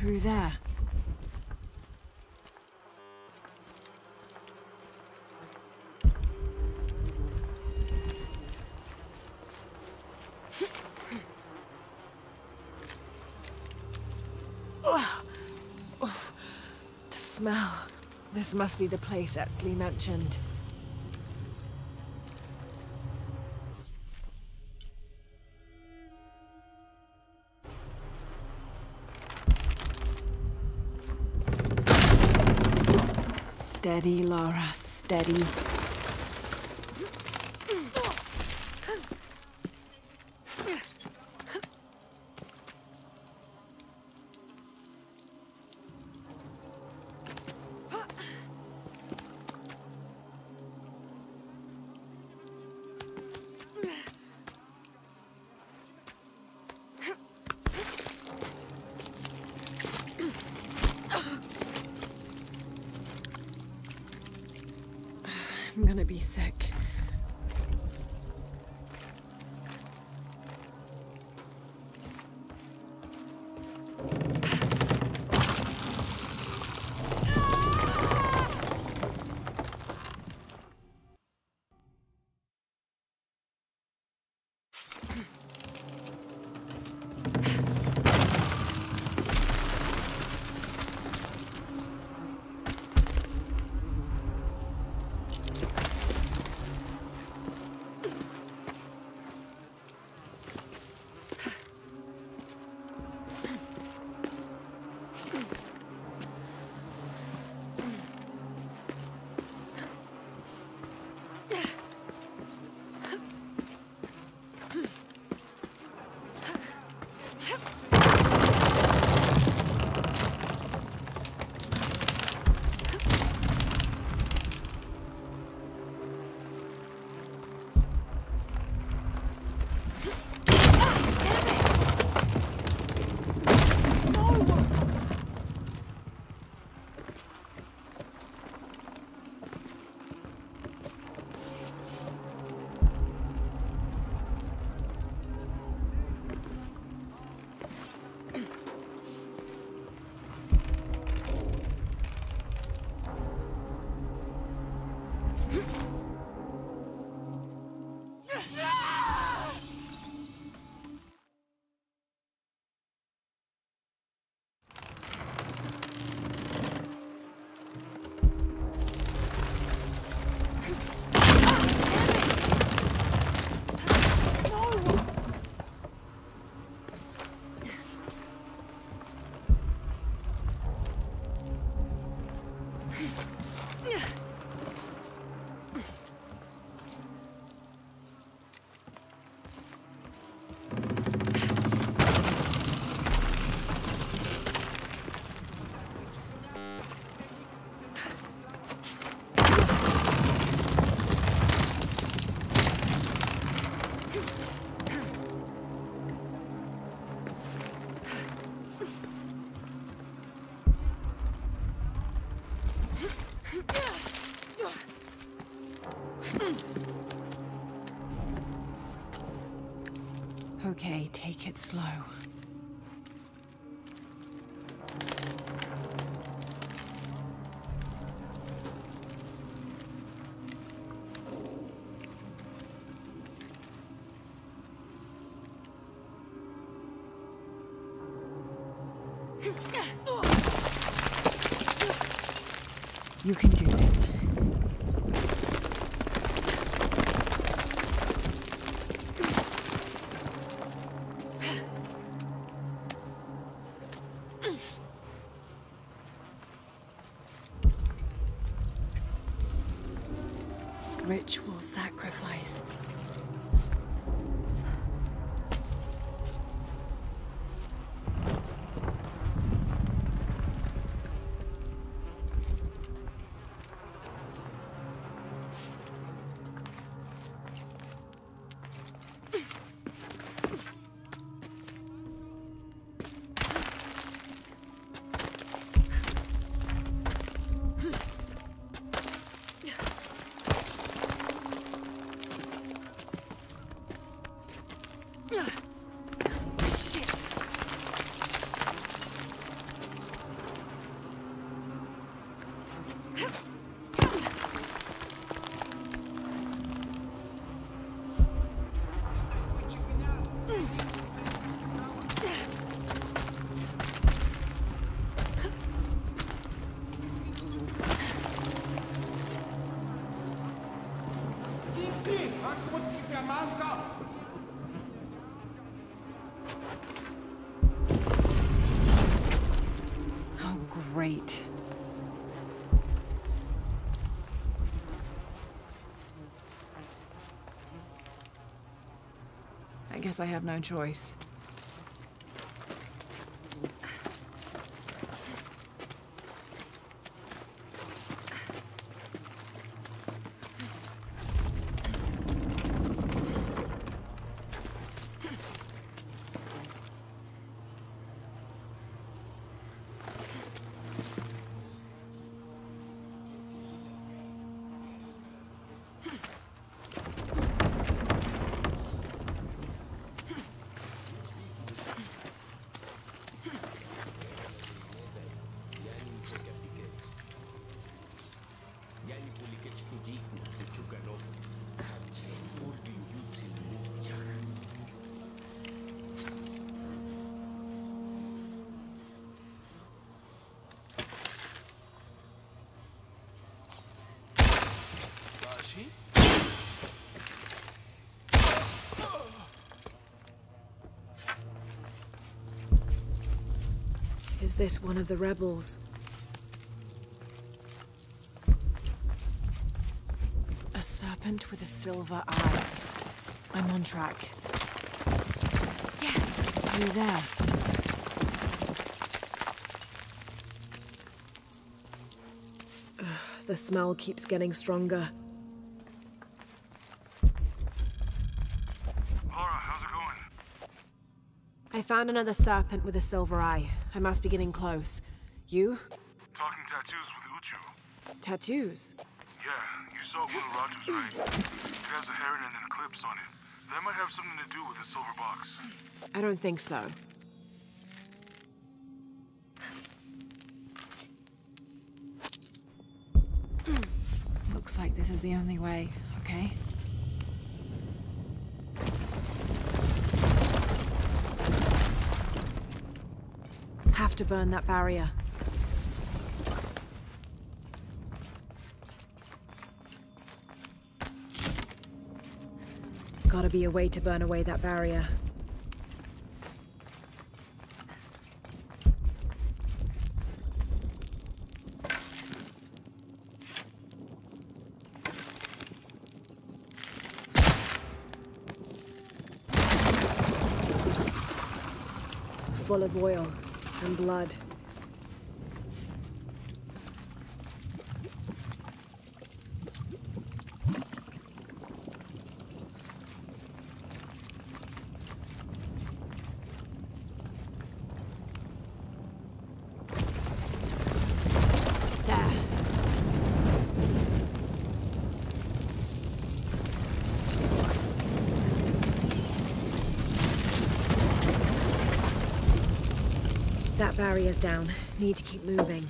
Through there. Oh, the smell. This must be the place Etzli mentioned. Steady, Lara, steady. I'm gonna be sick. Okay, take it slow. You can do this. Ritual sacrifice. Great. I guess I have no choice. Is this one of the rebels? A serpent with a silver eye. I'm on track. Yes, you there. Ugh, the smell keeps getting stronger. Lara, how's it going? I found another serpent with a silver eye. I must be getting close. You? Talking tattoos with Uchu. Tattoos? Yeah, you saw Ratu's, right? It has a heron and an eclipse on it. That might have something to do with the silver box. I don't think so. Hmm. Looks like this is the only way, okay? To burn that barrier. Gotta be a way to burn away that barrier. Full of oil and blood. That barrier's down. Need to keep moving.